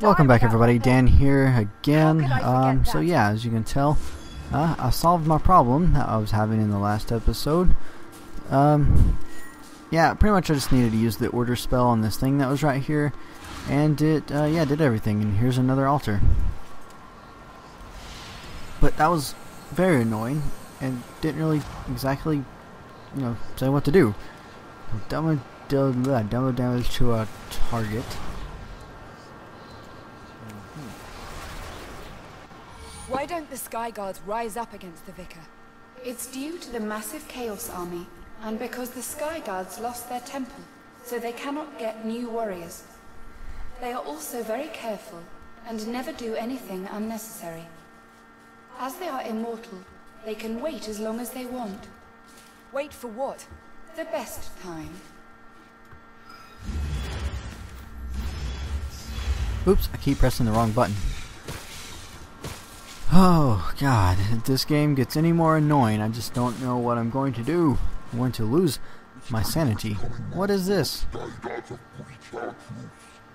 Welcome back everybody, Dan here again. How could I forget Um, so yeah, as you can tell, uh, I solved my problem that I was having in the last episode. Um, yeah, pretty much I just needed to use the order spell on this thing that was right here, and it, uh, yeah, did everything, and here's another altar. But that was very annoying, and didn't really exactly, you know, say what to do. Double damage to a target. Don't the Sky Guards rise up against the Vicar? It's due to the massive Chaos Army, and because the Sky Guards lost their temple, so they cannot get new warriors. They are also very careful, and never do anything unnecessary. As they are immortal, they can wait as long as they want. Wait for what? The best time. Oops, I keep pressing the wrong button. Oh god, if this game gets any more annoying, I just don't know what I'm going to do. I'm going to lose my sanity. What is this?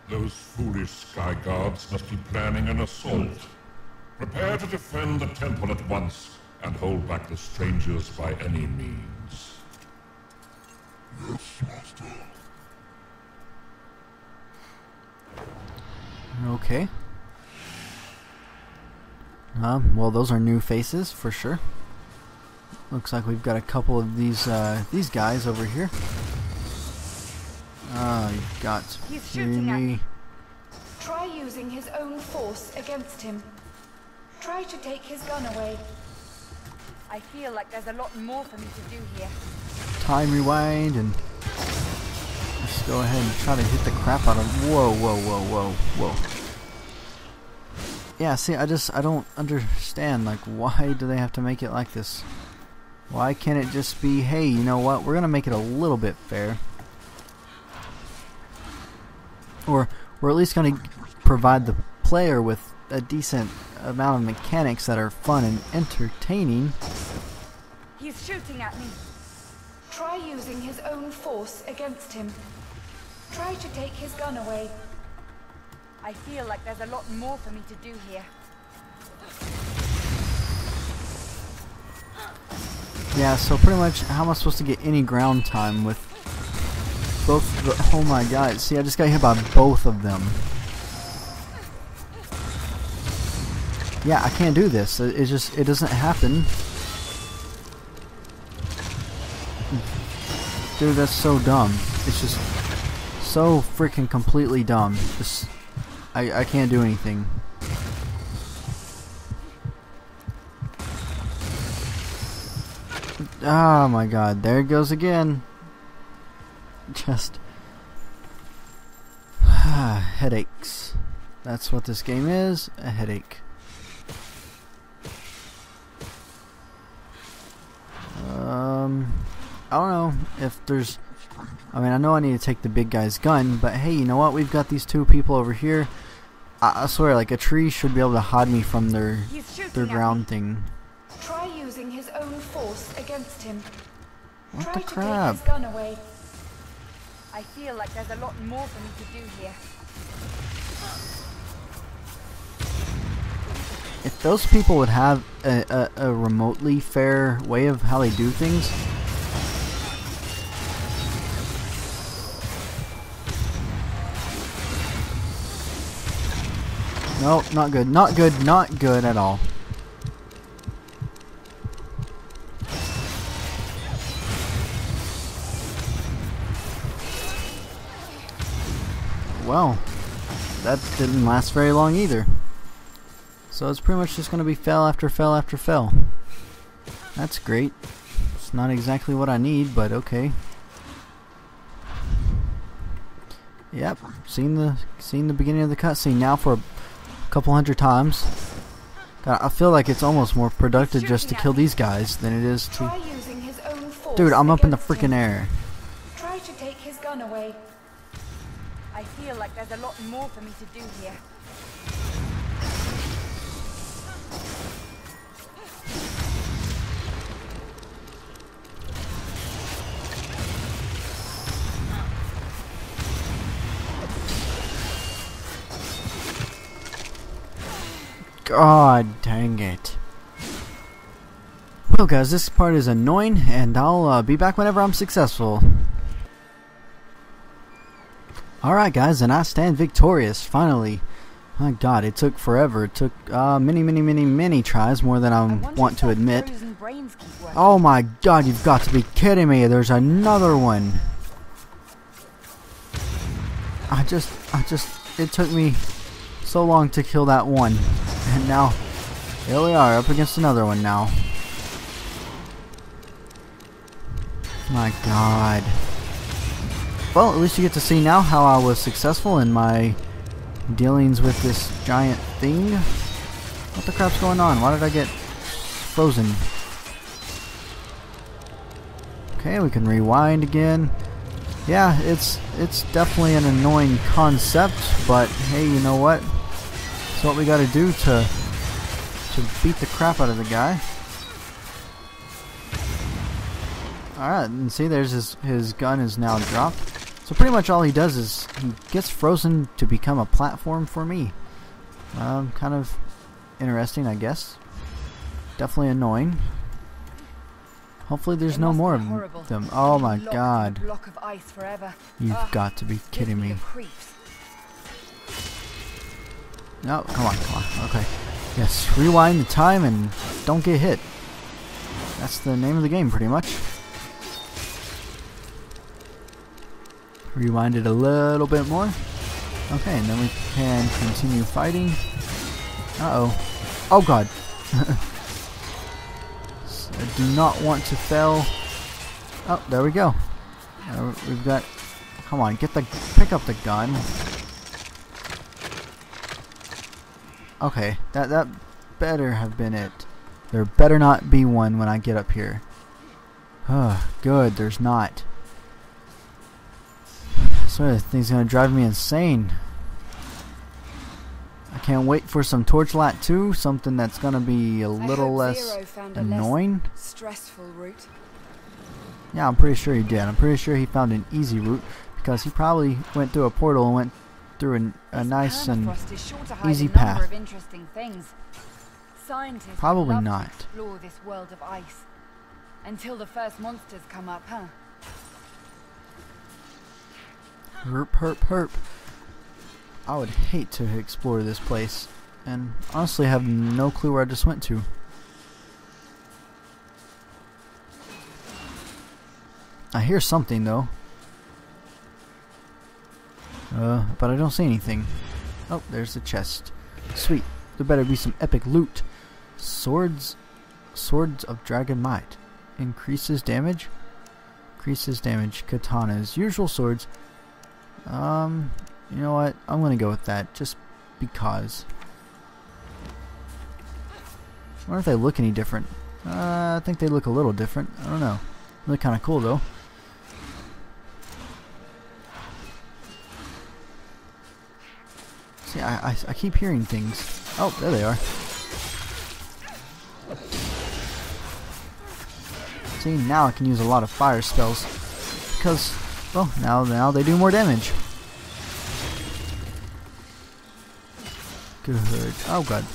Those foolish sky guards must be planning an assault. Prepare to defend the temple at once and hold back the strangers by any means. Yes, Master. Okay. Um, well, those are new faces for sure. Looks like we've got a couple of these uh, these guys over here. Ah, you've got He's shooting at me. Try using his own force against him. Try to take his gun away. I feel like there's a lot more for me to do here. time rewind and just go ahead and try to hit the crap out of him. whoa whoa whoa whoa whoa yeah see I just I don't understand like why do they have to make it like this why can't it just be hey you know what we're gonna make it a little bit fair or we're at least gonna provide the player with a decent amount of mechanics that are fun and entertaining He's shooting at me. Try using his own force against him. Try to take his gun away. I feel like there's a lot more for me to do here. Yeah, so pretty much, how am I supposed to get any ground time with both the, oh my god, see I just got hit by both of them. Yeah, I can't do this, it, it just, it doesn't happen. Dude, that's so dumb. It's just so freaking completely dumb. Just, I, I can't do anything. Oh my god, there it goes again. Just headaches. That's what this game is, a headache. Um I don't know if there's I mean I know I need to take the big guy's gun, but hey, you know what? We've got these two people over here. I, I swear like a tree should be able to hide me from their their ground thing. Try using his own force against him. What Try the to crap? take his gun away. I feel like there's a lot more for me to do here. If those people would have a, a, a remotely fair way of how they do things, no, not good, not good, not good at all. Well, that didn't last very long either. So it's pretty much just going to be fell after fell after fell. That's great. It's not exactly what I need, but okay. Yep, seen the seen the beginning of the cutscene now for couple hundred times. God, I feel like it's almost more productive just to kill these guys than it is to. Try using his own force Dude, I'm up in the freaking air. Try to take his gun away. I feel like there's a lot more for me to do here. God dang it. Well guys, this part is annoying and I'll uh, be back whenever I'm successful. Alright guys, and I stand victorious, finally. My god, it took forever. It took uh, many, many, many, many tries, more than I, I want to admit. frozen brains keep working. Oh my god, you've got to be kidding me. There's another one. I just, I just, it took me so long to kill that one. And now, here we are, up against another one now. My god. Well, at least you get to see now how I was successful in my dealings with this giant thing. What the crap's going on? Why did I get frozen? Okay, we can rewind again. Yeah, it's it's definitely an annoying concept, but hey, you know what? It's what we got to do to to beat the crap out of the guy. All right, and see, there's his his gun is now dropped. So pretty much all he does is he gets frozen to become a platform for me. Um, kind of interesting, I guess. Definitely annoying. Hopefully there's It no more of them. Oh my locked in a god. of ice. You've Ugh, got to be kidding me. No, come on, come on. Okay. Yes, rewind the time and don't get hit. That's the name of the game, pretty much. Rewind it a little bit more. Okay, and then we can continue fighting. Uh-oh. Oh, God. I do not want to fail. Oh, there we go. Uh, we've got... Come on, get the... Pick up the gun. Okay, that that better have been it. There better not be one when I get up here. Oh, good, there's not. So this thing's gonna drive me insane. I can't wait for some Torchlight 2, something that's gonna be a little less annoying. less stressful route. Yeah, I'm pretty sure he did. I'm pretty sure he found an easy route because he probably went through a portal and went through an, a nice and sure easy path. Of interesting things. Scientists would Probably not. To explore this world of ice until the first monsters come up, huh? Herp, herp, herp. I would hate to explore this place, and honestly have no clue where I just went to. I hear something though. Uh, but I don't see anything. Oh, there's the chest. Sweet. There better be some epic loot. Swords, swords of dragon might. Increases damage. Increases damage. Katanas. Usual swords. Um, you know what? I'm gonna go with that, just because. I wonder if they look any different. Uh, I think they look a little different. I don't know. They look kind of cool though. I, I, I keep hearing things. Oh, there they are. See, now I can use a lot of fire spells. Because, well, now, now they do more damage. Good. Oh, God.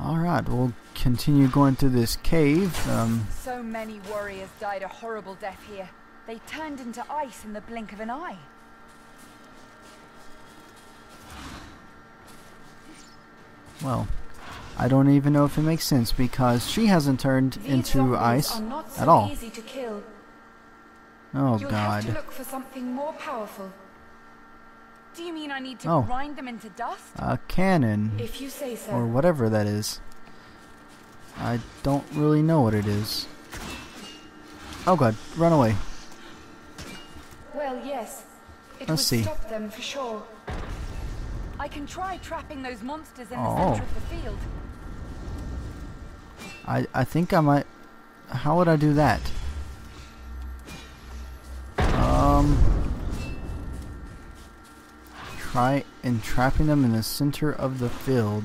Alright, we'll continue going through this cave. Um, So many warriors died a horrible death here. They turned into ice in the blink of an eye. well, I don't even know if it makes sense because she hasn't turned These into ice are not so at all. easy to kill. Oh, You'll have to God. look for something more powerful. Do you mean I need to Oh. grind them into dust? A cannon. If you say so. or whatever that is. I don't really know what it is. Oh god, run away. Well, yes. It Let's would see. stop them for sure. I can try trapping those monsters in Oh. the center of the field. I I think I might how would I do that? Um try entrapping them in the center of the field.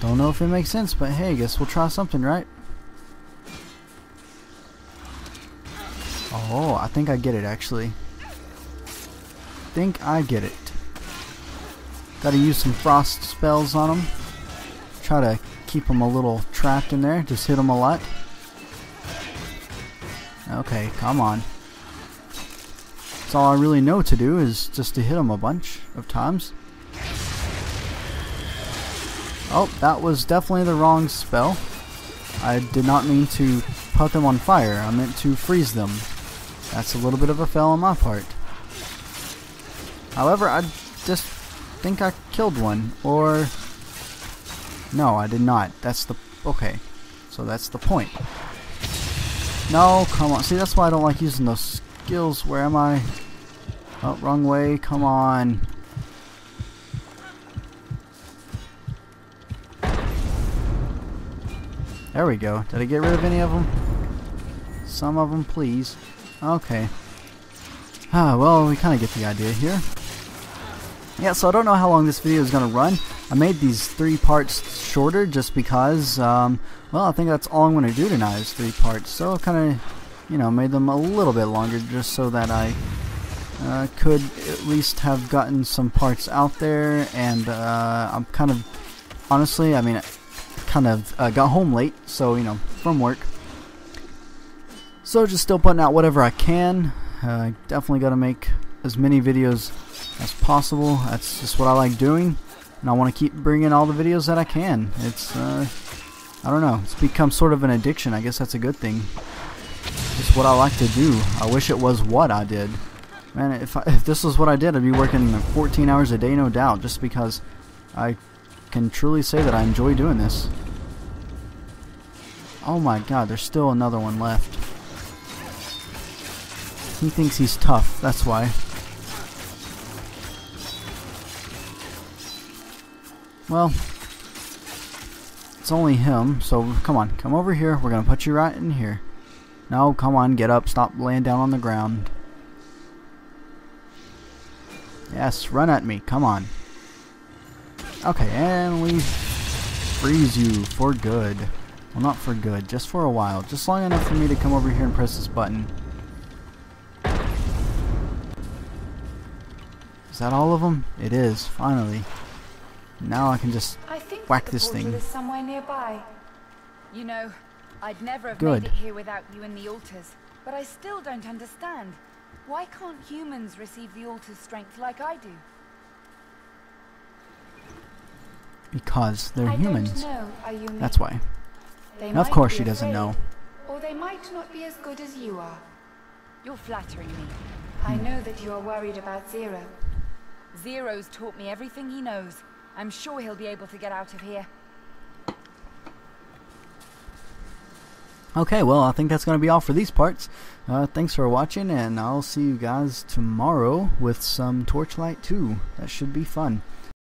Don't know if it makes sense, but hey, guess we'll try something, right? Oh, I think I get it actually. think I get it. Gotta use some frost spells on them. Try to keep them a little trapped in there. Just hit them a lot. Okay, come on. That's all I really know to do is just to hit them a bunch of times. Oh, that was definitely the wrong spell. I did not mean to put them on fire. I meant to freeze them. That's a little bit of a fail on my part. However, I just think I killed one. Or... No, I did not. That's the... Okay. So that's the point. No, come on. See, that's why I don't like using those skills. Where am I? Oh, wrong way. Come on. There we go. Did I get rid of any of them? Some of them, please. Okay. Ah, well, we kind of get the idea here. Yeah, so I don't know how long this video is going to run. I made these three parts shorter just because, um, well, I think that's all I'm going to do tonight is three parts. So I kind of, you know, made them a little bit longer just so that I uh, could at least have gotten some parts out there. And uh, I'm kind of, honestly, I mean, kind of uh, got home late, so, you know, from work. So just still putting out whatever I can. Uh, definitely got to make as many videos as possible. That's just what I like doing, and I want to keep bringing all the videos that I can. It's, uh, I don't know, it's become sort of an addiction. I guess that's a good thing. It's what I like to do. I wish it was what I did. Man, if, I, if this was what I did, I'd be working 14 hours a day, no doubt, just because I can truly say that I enjoy doing this. Oh my god, there's still another one left. He thinks he's tough, that's why. Well, it's only him, so come on, come over here. We're gonna put you right in here. No, come on, get up. Stop laying down on the ground. Yes, run at me. Come on. Okay, and we freeze you for good. Well, not for good, just for a while. Just long enough for me to come over here and press this button. That all of them? It is, finally. Now I can just I think whack this thing. is somewhere nearby. You know, I'd never have Good. made it here without you and the altars. But I still don't understand. Why can't humans receive the altar's strength like I do? Because they're I humans. don't know. That's why. They of course she doesn't afraid, know. Or they might not be as good as you are. You're flattering me. I Hmm. know that you are worried about Zero. Zero's taught me everything he knows. I'm sure he'll be able to get out of here. Okay, well, I think that's going to be all for these parts. Uh, thanks for watching, and I'll see you guys tomorrow with some Torchlight 2. That should be fun.